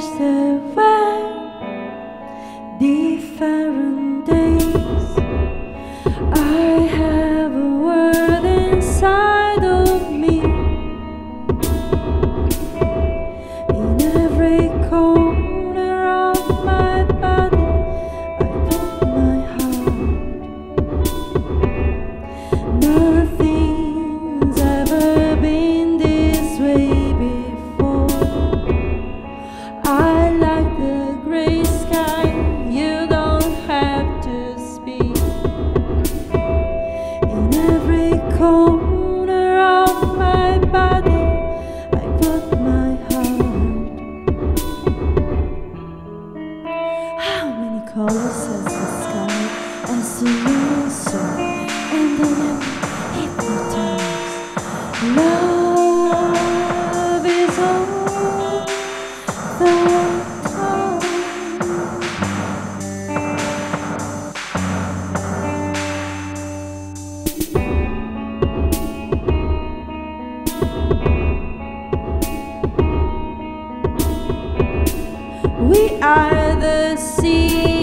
wish there colors as the sky, as the moon star, and the lamp hypnotized. Love is all the time. We are the sea.